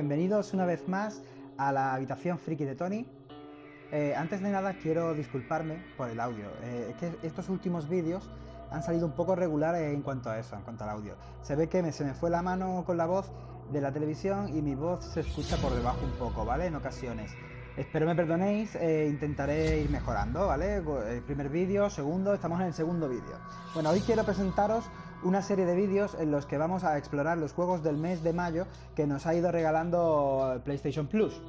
bienvenidos una vez más a la habitación friki de Tony. Eh, antes de nada quiero disculparme por el audio. Eh, es que estos últimos vídeos han salido un poco regulares en cuanto a eso, en cuanto al audio. Se ve que me, se me fue la mano con la voz de la televisión y mi voz se escucha por debajo un poco, ¿vale? En ocasiones. Espero me perdonéis, eh, intentaré ir mejorando, ¿vale? El primer vídeo, segundo, estamos en el segundo vídeo. Bueno, hoy quiero presentaros una serie de vídeos en los que vamos a explorar los juegos del mes de mayo que nos ha ido regalando PlayStation Plus.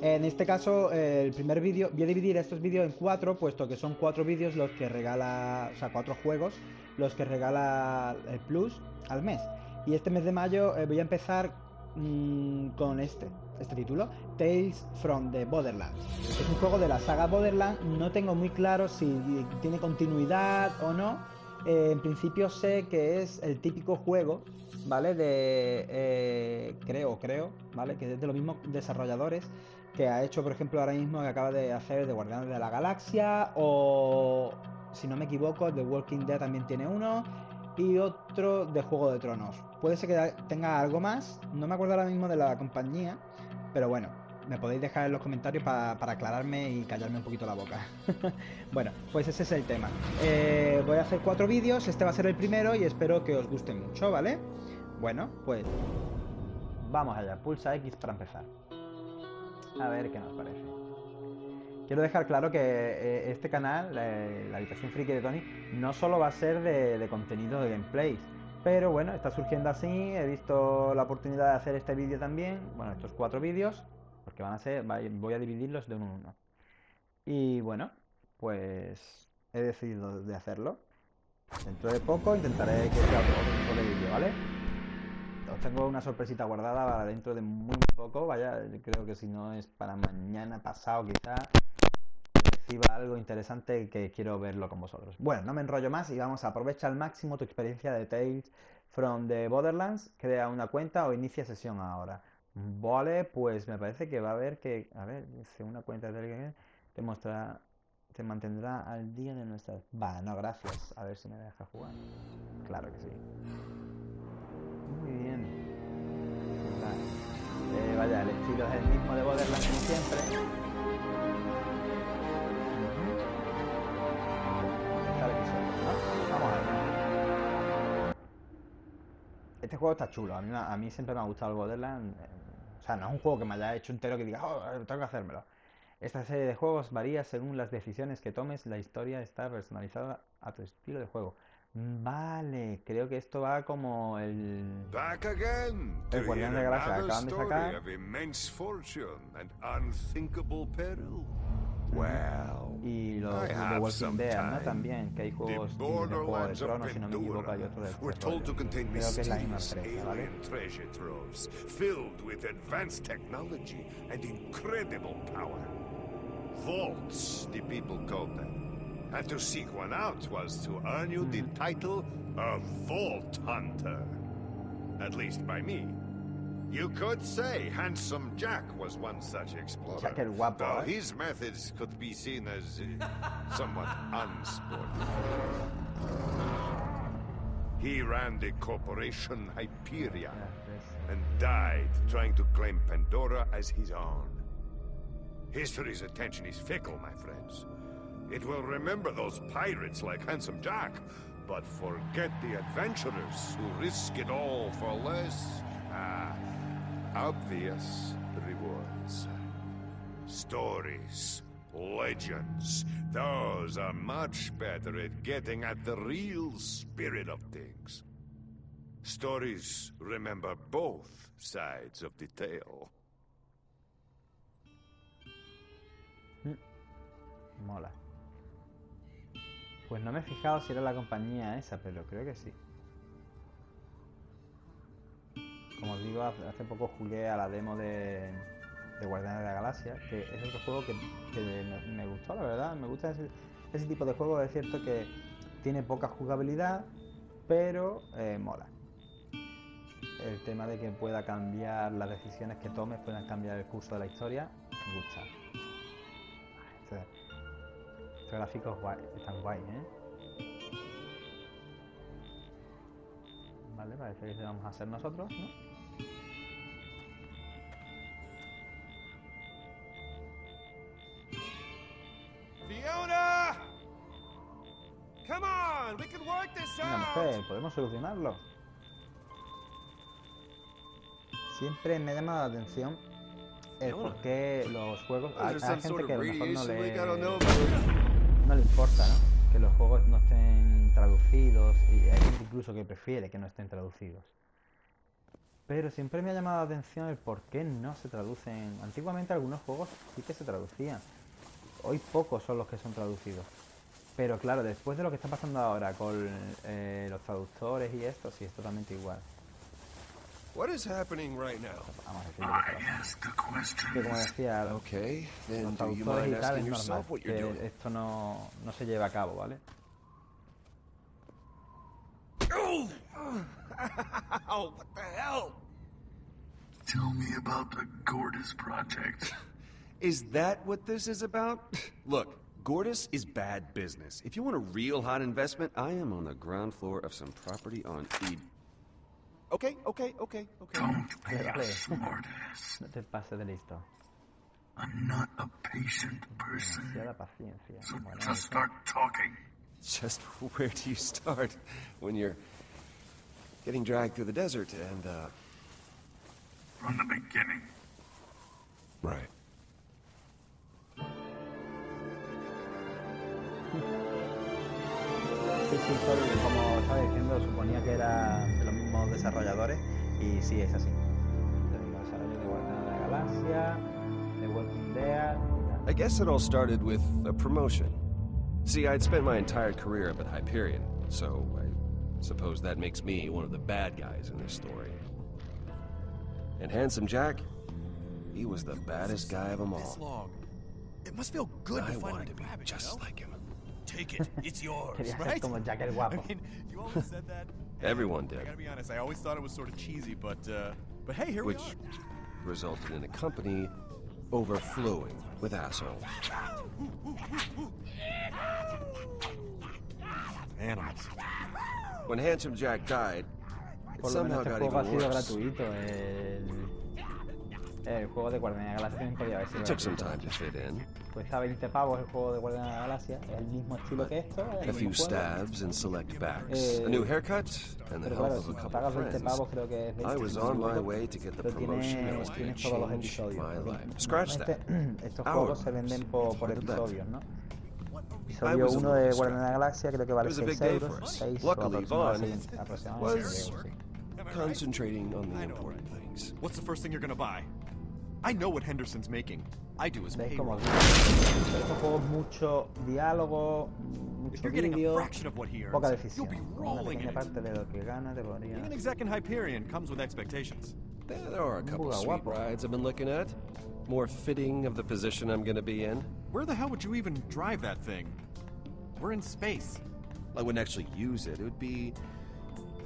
En este caso, el primer vídeo, voy a dividir estos vídeos en cuatro, puesto que son cuatro vídeos los que regala, o sea, cuatro juegos los que regala el Plus al mes. Y este mes de mayo eh, voy a empezar mmm, con este, este título, Tales from the Borderlands. Es un juego de la saga Borderlands, no tengo muy claro si tiene continuidad o no. Eh, en principio sé que es el típico juego, ¿vale? De, eh, creo, creo, ¿vale? Que es de los mismos desarrolladores que ha hecho, por ejemplo, ahora mismo que acaba de hacer de Guardianes de la Galaxia o, si no me equivoco, The Walking Dead también tiene uno y otro de Juego de Tronos. Puede ser que tenga algo más, no me acuerdo ahora mismo de la compañía, pero bueno, me podéis dejar en los comentarios para, para aclararme y callarme un poquito la boca. bueno, pues ese es el tema. Eh, voy a hacer cuatro vídeos, este va a ser el primero y espero que os guste mucho, ¿vale? Bueno, pues vamos allá, pulsa X para empezar. A ver qué nos parece. Quiero dejar claro que eh, este canal, la, la, habitación friki de Tony, no solo va a ser de contenido de gameplays, pero bueno, está surgiendo así, he visto la oportunidad de hacer este vídeo también, bueno, estos cuatro vídeos, porque van a ser, voy a dividirlos de uno en uno. Y bueno, pues he decidido de hacerlo. Dentro de poco intentaré que sea otro, de vídeo, ¿vale? Os tengo una sorpresita guardada para dentro de muy poco, vaya, creo que si no es para mañana, pasado quizá, reciba algo interesante que quiero verlo con vosotros. Bueno, no me enrollo más y vamos a aprovechar al máximo tu experiencia de Tales from the Borderlands, crea una cuenta o inicia sesión ahora. Vale, pues me parece que va a haber que, a ver, dice una cuenta de te mostrará, te mantendrá al día de nuestras... Va, no, gracias. A ver si me deja jugar. Claro que sí. Muy bien. Eh, vaya, el estilo es el mismo de Borderlands como siempre. Vamos a ver. Este juego está chulo. A mí, a mí siempre me ha gustado el Borderlands. O sea, no es un juego que me haya hecho entero que diga, oh, tengo que hacérmelo. Esta serie de juegos varía según las decisiones que tomes. La historia está personalizada a tu estilo de juego. Vale, creo que esto va como el. Back again. El Guardián de Galaxia acaban de sacar. Well, y los de Walking Dead, ¿no? También, que hay juegos de Juego de Tronos, si no me equivoco, hay otro de Creo que es la misma empresa, ¿vale? treasure troves filled with advanced technology and incredible power. Vaults, the people called them. And to seek one out was to earn you the mm-hmm. title of Vault Hunter. At least by me. You could say Handsome Jack was one such explorer. Jack el guapo, though his methods could be seen as uh, somewhat unsporting. He ran the corporation Hyperion and died trying to claim Pandora as his own. History's attention is fickle, my friends. It will remember those pirates like Handsome Jack, but forget the adventurers who risk it all for less. Obvious rewards. Stories, legends, those are much better at getting at the real spirit of things. Stories remember both sides of the tale. Hmm. Mola. Pues no me he fijado si era la compañía esa, pero creo que sí. Como os digo, hace poco jugué a la demo de, de Guardianes de la Galaxia, que es otro juego que, me gustó, la verdad. Me gusta ese, tipo de juego. Es cierto que tiene poca jugabilidad, pero eh, mola. El tema de que pueda cambiar las decisiones que tomes, puedan cambiar el curso de la historia, me gusta. Este, estos gráficos guay, están guay, ¿eh? Vale, parece que vamos a hacer nosotros, ¿no? Mujer, podemos solucionarlo. Siempre me ha llamado la atención el por qué los juegos. Hay, hay gente que a lo mejor no le, no le importa, ¿no? Que los juegos no estén traducidos y hay gente incluso que prefiere que no estén traducidos. Pero siempre me ha llamado la atención el por qué no se traducen. Antiguamente algunos juegos sí que se traducían. Hoy pocos son los que son traducidos. Pero claro, después de lo que está pasando ahora con eh, los traductores y esto, sí es totalmente igual. What is happening right now? Vamos a decirlo que como decía, los Okay, you traductores y tal es normal que esto no, no se lleve a cabo, ¿vale? Oh! Ow! What the hell? Tell me about the Gordis project. Is that what this is about? Look, Gortys is bad business. If you want a real hot investment, I am on the ground floor of some property on Eden. Okay, okay, okay, okay. Don't play Vale, a vale. smartass. No te pases de listo. I'm not a patient person. So just start talking. Just where do you start when you're getting dragged through the desert and, uh. From the beginning. Right. Sí, sí, solo como estaba diciendo, suponía que era de los mismos desarrolladores y sí, es así. Los desarrolladores de Guardianes de la Galaxia, de Walking Dead. I guess it all started with a promotion. See, I'd spent my entire career up at Hyperion, so I suppose that makes me one of the bad guys in this story. And Handsome Jack, he was the baddest guy of them all. It must feel good I to finally wanted to be grab it, you just know? like him. Take it. It's yours, Quería ser right? como Jack el I Guapo. mean, you always said that. Everyone I did, gotta be honest. I always thought it was sort of cheesy, but uh, but hey, here which we are. resulted in a company overflowing with assholes. Animals. When Handsome Jack died, it somehow got even worse. Gratuito. El, el juego de Guardianes de la Galaxia también podía haber sido It took some time to fit in. Cuesta 20 pavos el juego de Guardianes de la Galaxia. Es el mismo estilo que esto. es el A few mismo juego. stabs and select backs, Eh, a new haircut, and the Pero help claro, of si a couple pagas 20 friends. pavos creo que es 20 I was on my way to get the pero promotion that was tienes, going tienes todos los episodios. my life. Scratch that. normalmente Estos Our juegos se venden por, por Find a bet. episodios, ¿no? I Episodio was a 1 de little Guardianes de la Galaxia creo que vale It was a 6 big day euros. for us. Luckily, Vaughn aproximadamente, aproximadamente was- euros, sí. Am I right? Concentrating on the important things. What's the first thing you're gonna buy? I know what Henderson's making. I do his Veis como payroll. juegos mucho diálogo, mucho you're getting a vídeo, fraction of what he poca earns, decisión. you'll be Una rolling in pequeña it. parte de lo que gana te podría... Being an exec in Hyperion comes with expectations. There, there are a couple Buga sweet guapo. rides I've been looking at. More fitting of the position I'm going to be in. Where the hell would you even drive that thing? We're in space. I wouldn't actually use it. It would be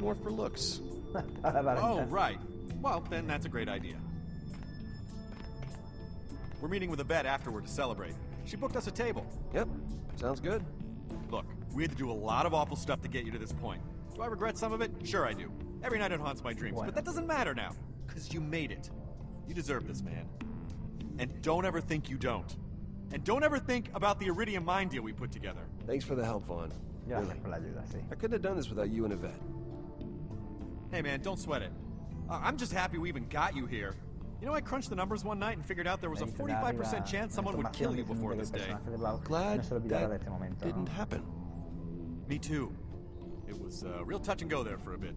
more for looks. Oh, right. Well, then that's a great idea. We're meeting with Yvette afterward to celebrate. She booked us a table. Yep, sounds good. Look, we had to do a lot of awful stuff to get you to this point. Do I regret some of it? Sure I do. Every night it haunts my dreams, Bueno. but that doesn't matter now. Because you made it. You deserve this, man. And don't ever think you don't. And don't ever think about the Iridium mine deal we put together. Thanks for the help, Vaughn. Gracias Really. por la ayuda, sí. I couldn't have done this without you and Yvette. Hey, man, don't sweat it. Uh, I'm just happy we even got you here. You know, I crunched the numbers one night and figured out there was a Ahí te da arriba 45% chance someone would kill you before que el this day. personaje de Glad no se olvidara de that didn't happen. Me too. It was uh, real touch and go there for a bit.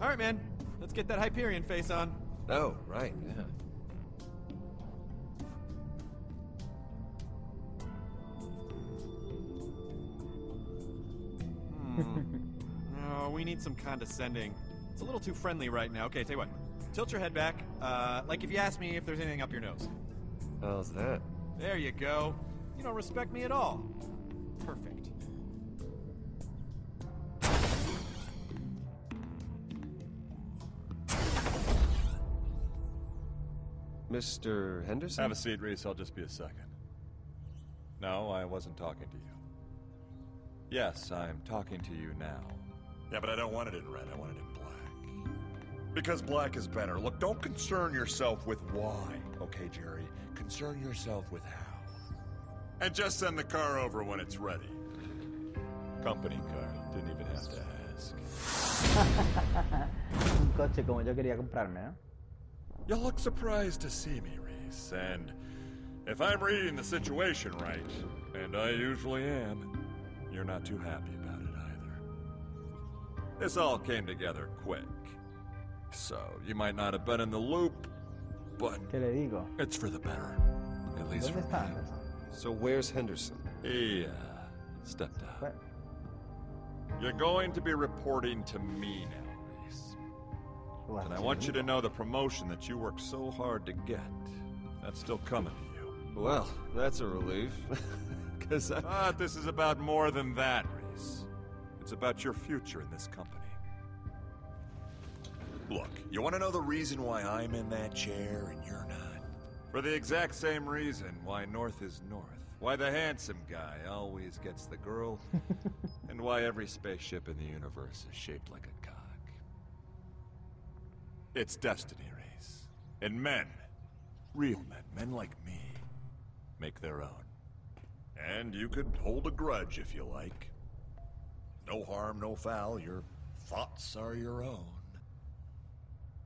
All right, man. Let's get that Hyperion face on. Oh, right, yeah. No, we need some condescending. It's a little too friendly right now. Okay, tell you what. Tilt your head back. Uh, like if you ask me if there's anything up your nose. How's that? There you go. You don't respect me at all. Perfect. Mr. Henderson? Have a seat, Rhys. I'll just be a second. No, I wasn't talking to you. Yes, I'm talking to you now. Yeah, but I don't want it in red. I want it in black. Because black is better. Look, don't concern yourself with why, okay, Jerry? Concern yourself with how. And just send the car over when it's ready. Company car. Didn't even have to ask. Un coche como yo quería comprarme, ¿no? You look surprised to see me, Rhys, and if I'm reading the situation right, and I usually am, you're not too happy about it either. This all came together quick. So, you might not have been in the loop, but ¿Qué le digo? it's for the better. At least ¿Dónde for está me. Anderson? So where's Henderson? He, uh, stepped out. Pues, You're going to be reporting to me now, Rhys. su And I want you to know the promotion that you worked so hard to get. That's still coming to you. Well, that's a relief. Cause I... But this is about more than that, Rhys. It's about your future in this company. Look, you want to know the reason why I'm in that chair and you're not? For the exact same reason why North is North. Why the handsome guy always gets the girl. and why every spaceship in the universe is shaped like a cock. It's destiny, Rhys. And men, real men, men like me, make their own. And you could hold a grudge if you like. No harm, no foul. Your thoughts are your own.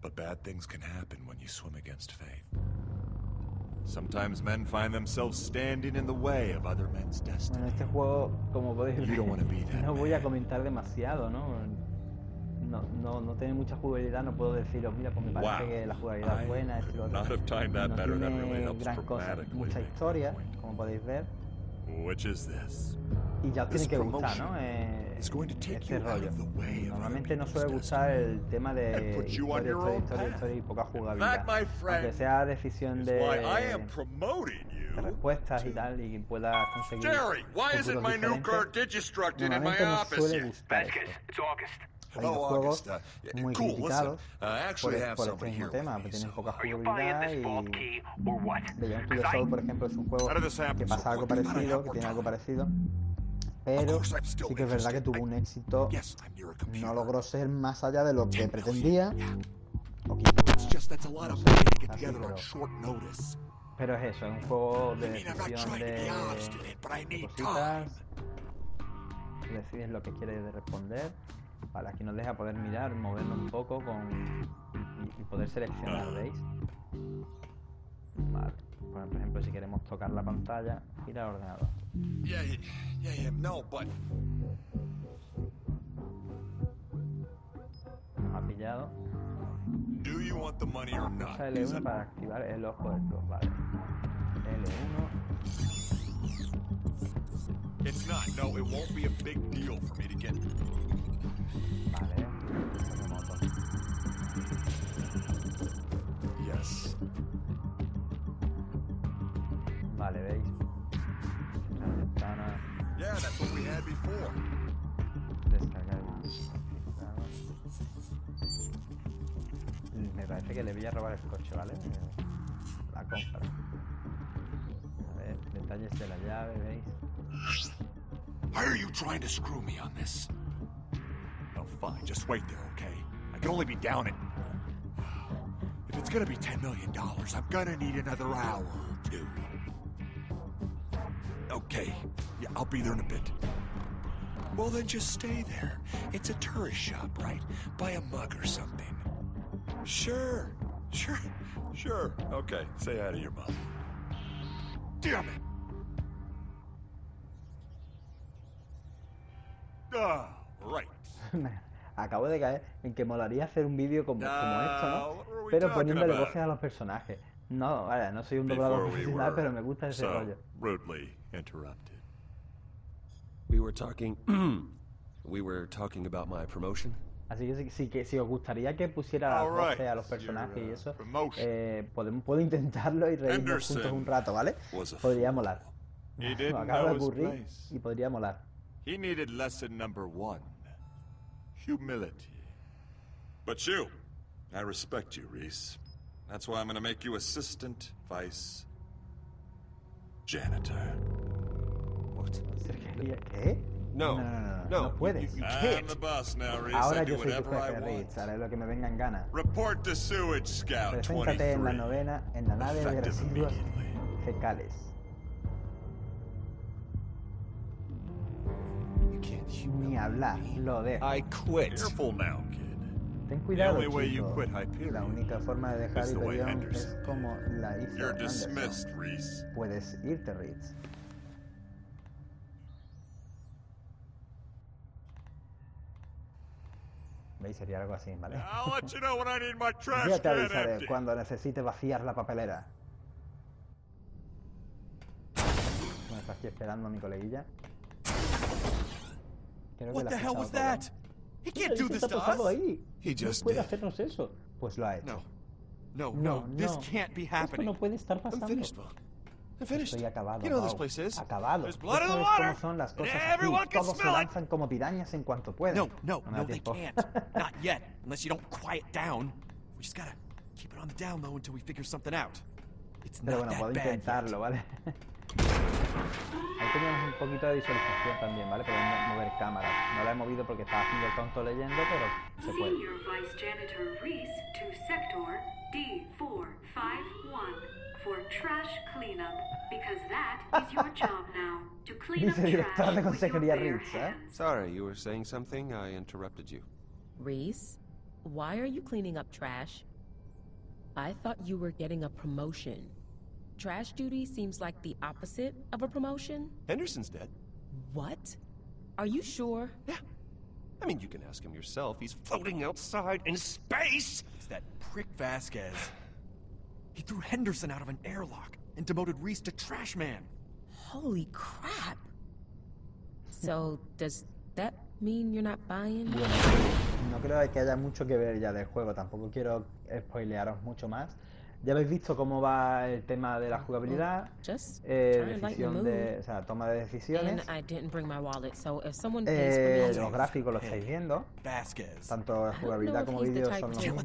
But bad things can happen when you swim against fate. Sometimes men find themselves standing in the way of other men's Bueno, destiny. este juego, como podéis ver, no voy a comentar demasiado, ¿no? No, no, no tiene mucha jugabilidad, no puedo deciros, mira, pues me parece Wow. que la jugabilidad es buena, otro. that no tiene gran cosa, mucha historia, como podéis ver, Which is this. y ya os tiene que gustar, ¿no? Eh, este rollo. Normalmente no suele gustar el tema de historia, historia, historia, historia y poca jugabilidad. Aunque sea decisión de, de respuestas y tal, y puedas conseguir Normalmente no suele gustar esto. Hay juegos muy criticados por, el, por este mismo tema, que tienen poca jugabilidad y... The Young Soul, por ejemplo, es un juego que pasa algo parecido, que tiene algo parecido pero sí que es verdad que tuvo un éxito, no logró ser más allá de lo que pretendía. Pero... es eso, es un juego de decisión de cositas. Decides lo que quieres responder. Vale, aquí nos deja poder mirar, movernos un poco con... y poder seleccionar, ¿veis? Vale por ejemplo, si queremos tocar la pantalla, gira al ordenador. Yeah, yeah, yeah, yeah, no, but ha pillado. do you want the money or not? Pulsa Is L1 it- para activar el ojo del clock, vale. L1. It's not. No, it won't be a big deal for me to get. Vale. Before. descargar el cifrado. Me parece que le voy a robar el coche, ¿vale? Eh, La compra. A ver, detalles de la llave, ¿veis? Why are you trying to screw me on this? Oh, fine. Just wait there, okay? I can only be down it. If it's gonna be $10 million, I'm gonna need another hour or two. Okay. Yeah, I'll be there in a bit. Well, then just stay there. It's a tourist shop, right? Buy a mug or something. Sure. Sure. Sure. Okay. Say hi to your mom. Damn it! Ah, right. Acabo de caer en que molaría hacer un vídeo como, como esto, ¿no? Pero poniéndole voces a los personajes. No, no soy un doblador we profesional, pero me gusta ese so rollo. rudely interrupted. We were talking... we were talking about my promotion? Así que si, si, que si os gustaría que pusiera las All right, voces a los your, personajes y uh, eso, promotion. eh, podemos, puedo intentarlo y reírnos Henderson juntos un rato, ¿vale? was a Podría molar. He Me didn't acaba de ocurrir place. y podría molar. He needed lesson number one humility. But you, I respect you, Rhys. That's why I'm gonna make you assistant vice janitor. ¿Qué? No. No, no, no, no, No, no puedes. you- you I'm the boss now, Reese. Ahora I do yo soy tu jefe. Ritz, haré lo que me venga en gana. Report to Sewage Scout Preséntate en la 23. novena, en la nave de residuos fecales. You can't Ni hablar, lo dejo. I quit. Careful now, kid. Ten cuidado, only way you chico. La única forma de dejar Hyperion es como la hizo You're dismissed, Reese. Puedes irte, Ritz. ¿Veis? Sería algo así, ¿vale? You know when I need my trash Ya te avisaré cuando necesite vaciar la papelera. Bueno, está aquí esperando a mi coleguilla. Creo que What la hell was that? He can't do ¿Qué this está to pasando us. ahí? He just no puede hacernos eso. Pues lo ha hecho. No. No, No, no, this no. can't be Esto happening. no puede estar pasando. Estoy acabado. You know this place is. Acabado. There's blood in Esto the water, son las cosas everyone aquí. can Todos se smell it. lanzan como pirañas en cuanto pueden. No, no, da no, they can't. Not yet, unless you don't quiet down. We just gotta keep it on the down low until we figure something out. It's Pero not bueno, that puedo intentarlo, ¿vale? Ahí teníamos un poquito de visualización también, ¿vale? Podemos mover cámara. No la he movido porque estaba haciendo el tonto leyendo, pero se puede. Senior Vice Janitor Reese to Sector D451 for trash cleanup, because that is your job now. To clean up trash de with your bare Rhys, ¿eh? hands. Sorry, you were saying something? I interrupted you. Rhys, why are you cleaning up trash? I thought you were getting a promotion. Trash duty seems like the opposite of a promotion. Henderson's dead. What? Are you sure? Yeah. I mean, you can ask him yourself. He's floating outside in space. It's that prick Vasquez. He threw Henderson out of an airlock and demoted Rhys to trash man. Holy crap. So, does that mean you're not buying? Bueno, no creo que haya mucho que ver ya del juego. Tampoco quiero spoilearos mucho más. Ya habéis visto cómo va el tema de la jugabilidad, eh, de, o sea, toma de decisiones, eh, los gráficos lo estáis viendo, tanto jugabilidad como vídeo son los mismos,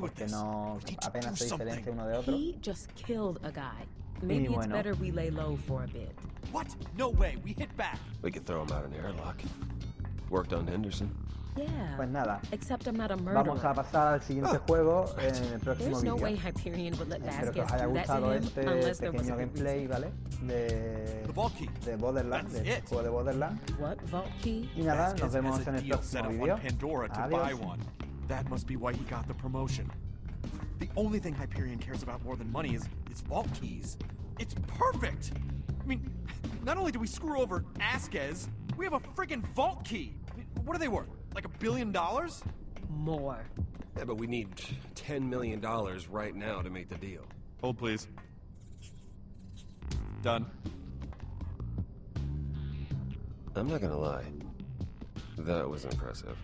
porque no apenas se diferencia uno de otro. Maybe it's better we lay low for a bit. What? No way. We hit back. We throw him out airlock. Worked on Henderson. Yeah. Pues nada, Except I'm not a vamos a murderer. pasar al siguiente oh. juego en el próximo There's no way vídeo. Hyperion would let Espero que os haya that to gustado him este unless there was pequeño a gameplay, ¿vale? De, vault key. de Borderlands, That's del it. juego de Borderlands. What vault key? Y nada, Vasquez nos vemos en el próximo vídeo. Pandora to Adiós. buy one. That must be why he got the promotion. The only thing Hyperion cares about more than money is is vault keys. It's perfect. I mean, not only do we screw over Vasquez, we have a friggin' vault key. What are they worth? Like a billion dollars? More. Yeah, but we need $10 million right now to make the deal. Hold, please. Done. I'm not gonna lie. That was impressive.